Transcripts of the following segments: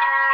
La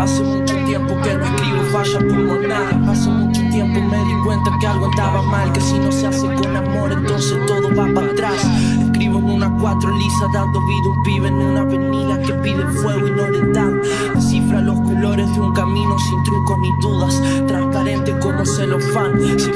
Hace mucho tiempo que no escribo falla pulmonar. Hace mucho tiempo me di cuenta que algo andaba mal. Que si no se hace con amor, entonces todo va para atrás. Escribo en una cuatro lisa, dando vida a un pibe en una avenida que pide fuego y no le dan. Descifra los colores de un camino sin trucos ni dudas. Transparente como celofán. Si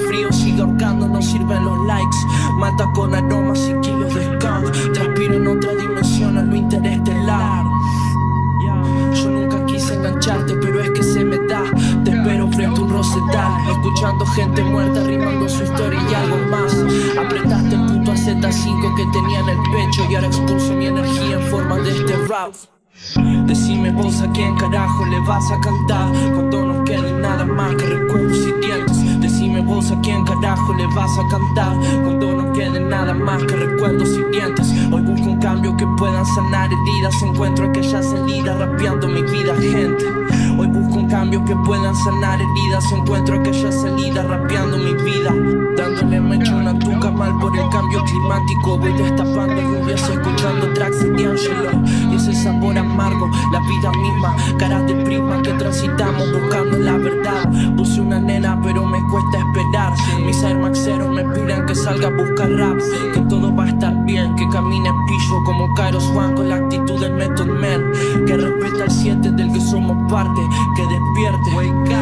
pero es que se me da. Te espero frente a un rosetal, escuchando gente muerta, rimando su historia y algo más. Apretaste el punto a Z5 que tenía en el pecho y ahora expulso mi energía en forma de este rap. Decime vos a quién carajo le vas a cantar cuando no quede nada más que recuerdos y dientes. Decime vos a quién carajo le vas a cantar cuando no quede nada más que recuerdos y dientes. Sanar heridas. Encuentro aquella salida rapeando mi vida, gente. Hoy busco un cambio que puedan sanar heridas. Encuentro aquella salida rapeando mi vida. Dándole mecho una tuca mal por el cambio climático. Voy destapando rubias escuchando tracks de D'Angelo. Y ese sabor amargo, la vida misma. Caras de prima que transitamos buscando la verdad. Salga a buscar rap. Que todo va a estar bien, que camine pillo como Kairos Juan con la actitud del Method Man. Que respeta el 7 del que somos parte, que despierte.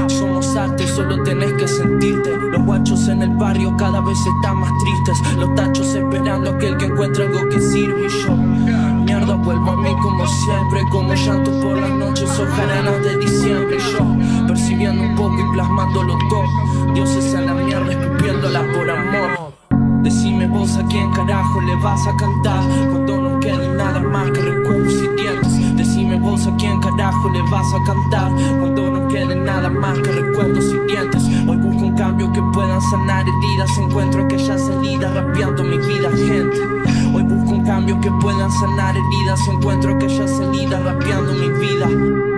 Somos arte, solo tenés que sentirte. Los guachos en el barrio cada vez están más tristes. Los tachos esperando a aquel que encuentre algo que sirve. Y yo, mierda, vuelvo a mí como siempre. Como llanto por las noches o jaranas de diciembre. Y yo, percibiendo un poco y plasmándolo todo. Dioses en la mierda, escupiéndola por amor. Vos a quién carajo le vas a cantar cuando no quede nada más que recuerdos y dientes. Decime vos a quién carajo le vas a cantar cuando no quede nada más que recuerdos y dientes. Hoy busco un cambio que puedan sanar heridas. Encuentro aquella salida rapeando mi vida, gente. Hoy busco un cambio que puedan sanar heridas. Encuentro aquella salida rapeando mi vida.